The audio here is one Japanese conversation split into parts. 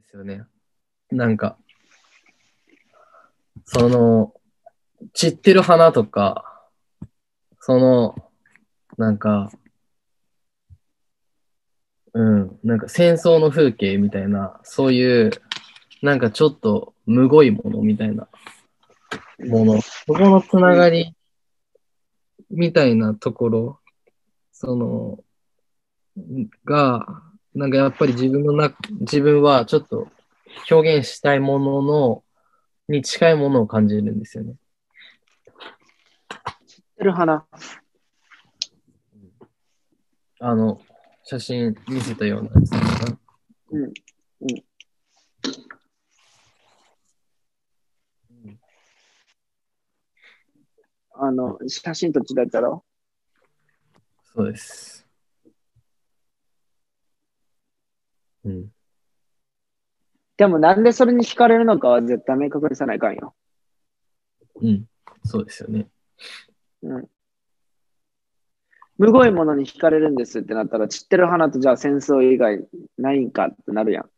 ですよね。なんか、その、散ってる花とか、その、なんか、うん、なんか戦争の風景みたいな、そういう、なんかちょっとむごいものみたいなもの、そこのつながりみたいなところ、その、が、なんかやっぱり自分のな、自分はちょっと表現したいものの、に近いものを感じるんですよね。知ってる花。あの、写真見せたようなやつかな。うん。うん。あの、写真と違ったろそうです。うん。でもなんでそれに惹かれるのかは絶対明確にさないかんよ。うん。そうですよね。うん。むごいものに惹かれるんですってなったら、散ってる花とじゃあ戦争以外ないんかってなるやん。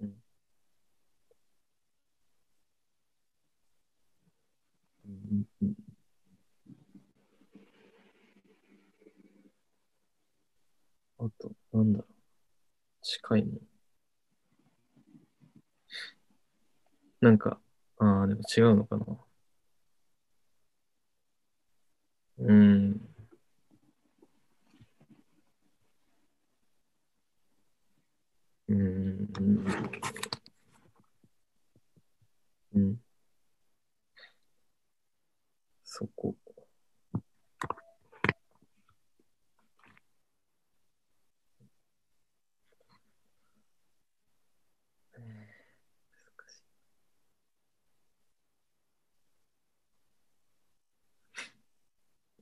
うん。うん。あと、なん。だろう。近いね。なんか、ああ、でも違うのかな。うん。うん。そこ。えー難しい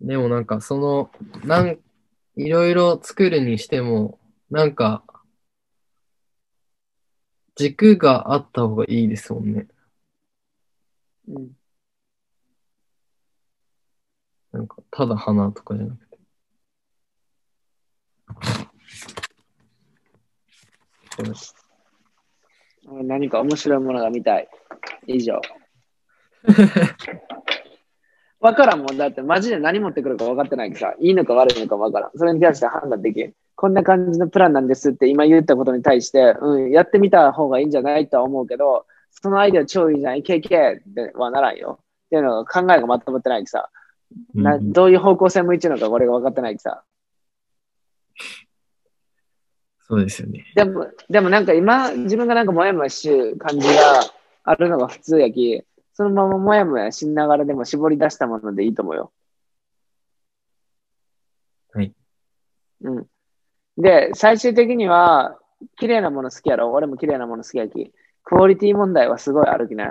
でもなんかその、なん、いろいろ作るにしても、なんか、軸があった方がいいですもんね。うん。なんか、ただ花とかじゃなくて。これ何か面白いものが見たい。以上。わからんもん。だってマジで何持ってくるか分かってないからさ、いいのか悪いのか分からん。それに対して判断できん。こんな感じのプランなんですって今言ったことに対して、うん、やってみた方がいいんじゃないとは思うけど、そのアイデア超いいじゃん、いけいけってはならんよ。っていうのが考えがまとまってないきさ、なうんどういう方向性向いてるのかこれが分かってないきさ。そうですよね。でも、でもなんか今、自分がなんかもやもやしゅう感じがあるのが普通やき、そのままもやもやしながらでも絞り出したものでいいと思うよ。はい。うん。で、最終的には、綺麗なもの好きやろ？俺も綺麗なもの好きやき。クオリティ問題はすごいあるきね。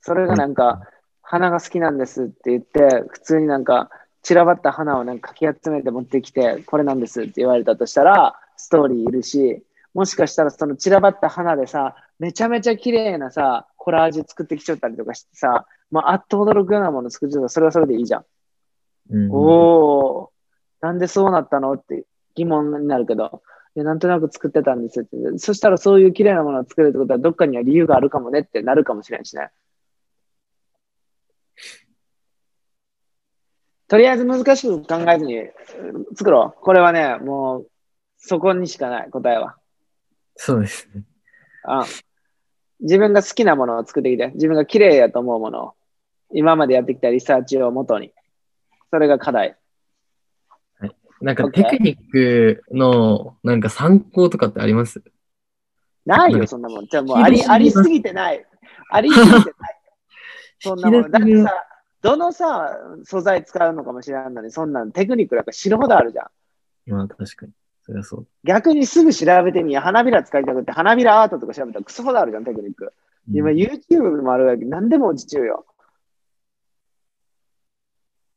それがなんか、花が好きなんですって言って、普通になんか、散らばった花をなんかかき集めて持ってきて、これなんですって言われたとしたら、ストーリーいるし、もしかしたらその散らばった花でさ、めちゃめちゃ綺麗なさ、コラージュ作ってきちゃったりとかしてさ、まあ、あっと驚くようなもの作っちゃったら、それはそれでいいじゃん。うん、おー、なんでそうなったのって疑問になるけど、いやなんとなく作ってたんですって。そしたらそういう綺麗なものを作るってことは、どっかには理由があるかもねってなるかもしれんしね。とりあえず難しく考えずにうん作ろう。これはね、もう、そこにしかない、答えは。そうですね。あ自分が好きなものを作ってきて、自分が綺麗やと思うものを、今までやってきたリサーチをもとに。それが課題。なんかテクニックのなんか参考とかってあります？ないよ、そんなもん。じゃあもうあり、ありすぎてない。ありすぎてない。そんなもん。だってさ、どのさ、素材使うのかもしれないのに、そんなんテクニックなんか知るほどあるじゃん。まあ確かに。そりゃそう。逆にすぐ調べてみや、花びら使いたくて、花びらアートとか調べたらクソほどあるじゃん、テクニック。今、うん YouTube もあるわけ、何でも落ちちゅうよ。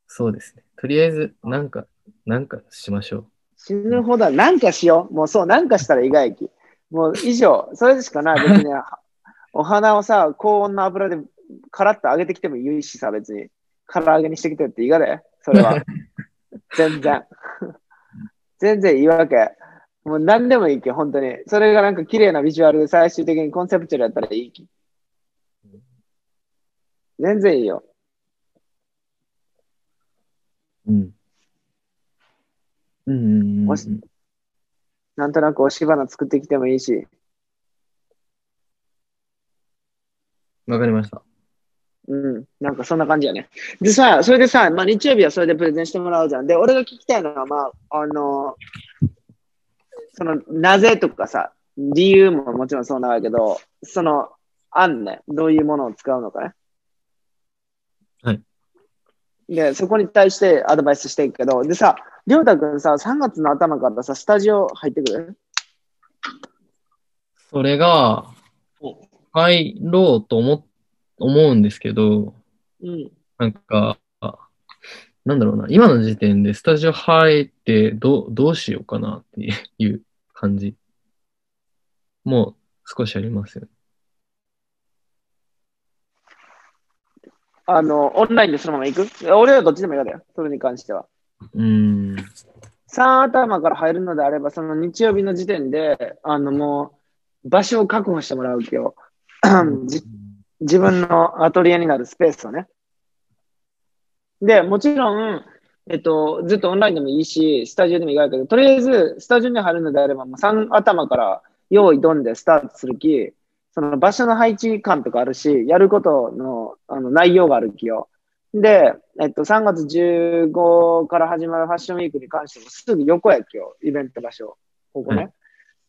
そうですね。とりあえず、なんか、なんかしましょう。死ぬほどなんかしよう。もうそう、なんかしたら意外駅。もう以上、それでしかない。別に、お花をさ、高温の油でカラッと揚げてきてもいいしさ、別に。唐揚げにしてきてっていいがで、それは。全然。全然いいわけ。もう何でもいいけ、本当に。それがなんか綺麗なビジュアルで最終的にコンセプチュアルやったらいいき。全然いいよ。うん。うんうんうんもしなんとなく押し花作ってきてもいいし。わかりました。うん。なんかそんな感じやね。でさ、それでさ、まあ日曜日はそれでプレゼンしてもらうじゃん。で、俺が聞きたいのは、まあ、あの、その、なぜとかさ、理由ももちろんそうなんだけど、その、案ね、どういうものを使うのかね。はい。で、そこに対してアドバイスしていくけど、でさ、りょうたくんさ、3月の頭からさ、スタジオ入ってくる？それが、入ろうと思、思うんですけど、うん。なんか、なんだろうな、今の時点でスタジオ入ってどう、どうしようかなっていう感じ。もう少しありますよね。あの、オンラインでそのまま行く？俺はどっちでもいいからよ、それに関しては。うーん。3頭から入るのであれば、その日曜日の時点で、あのもう、場所を確保してもらうわけよ。じ自分のアトリエになるスペースをね。で、もちろん、えっと、ずっとオンラインでもいいし、スタジオでもいいけど、とりあえず、スタジオに入るのであれば、もう3頭から用意どんでスタートするき、その場所の配置感とかあるし、やることのあの内容があるきよ。で、えっと、3月15から始まるファッションウィークに関しても、すぐ横やきよ、イベント場所。ここね。は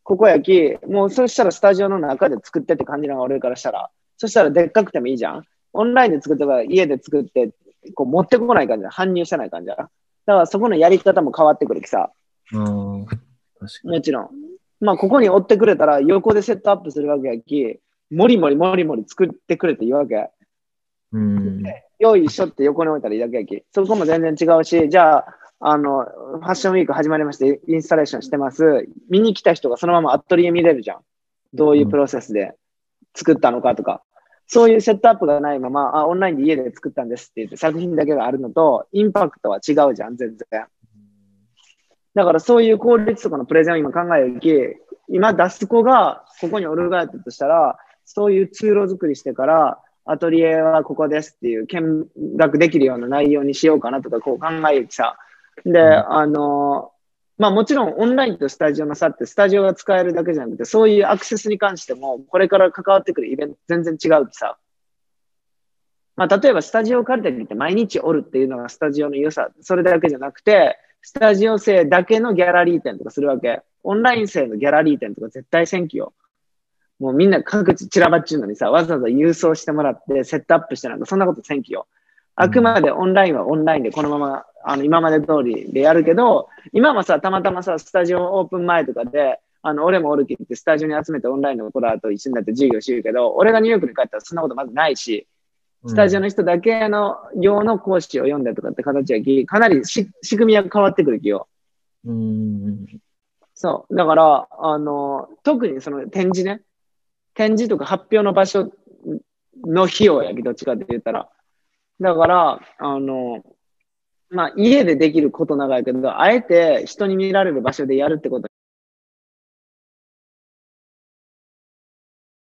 ここやき、もうそしたらスタジオの中で作ってって感じなのが俺からしたら。そしたらでっかくてもいいじゃん。オンラインで作ってば家で作って、こう持ってこない感じだ。搬入してない感じだ。だからそこのやり方も変わってくるきさ。もちろん。まあ、ここに追ってくれたら横でセットアップするわけやき、もりもりもりもり作ってくれていいわけ。うん。用意しとって横に置いたらいいだけやき。そこも全然違うし、じゃあ、あの、ファッションウィーク始まりまして、インスタレーションしてます。見に来た人がそのままアトリエ見れるじゃん。どういうプロセスで作ったのかとか。そういうセットアップがないまま、あ、オンラインで家で作ったんですって言って作品だけがあるのと、インパクトは違うじゃん、全然。だからそういう効率とかのプレゼンを今考えるき、今出す子がここにおるがやったとしたら、そういう通路作りしてから、アトリエはここですっていう見学できるような内容にしようかなとかこう考えるきさ。で、あの、まあもちろんオンラインとスタジオの差ってスタジオが使えるだけじゃなくて、そういうアクセスに関しても、これから関わってくるイベント全然違うきさ。まあ例えばスタジオを借りたりって毎日おるっていうのがスタジオの良さ。それだけじゃなくて、スタジオ生だけのギャラリー展とかするわけ。オンライン生のギャラリー展とか絶対選挙よ。もうみんな各地散らばっちゅうのにさ、わざわざ郵送してもらってセットアップしてなんかそんなこと選挙よ。あくまでオンラインはオンラインでこのまま、あの、今まで通りでやるけど、今はさ、たまたまさ、スタジオオープン前とかで、あの、俺もおるきってスタジオに集めてオンラインの子らと一緒になって授業しようけど、俺がニューヨークに帰ったらそんなことまずないし、スタジオの人だけの用の講師を読んだとかって形やき、かなりし仕組みが変わってくるきよ。うん。そう。だから、あの、特にその展示ね。展示とか発表の場所の費用やき、どっちかって言ったら。だから、あの、まあ、家でできることながらやけど、あえて人に見られる場所でやるってこと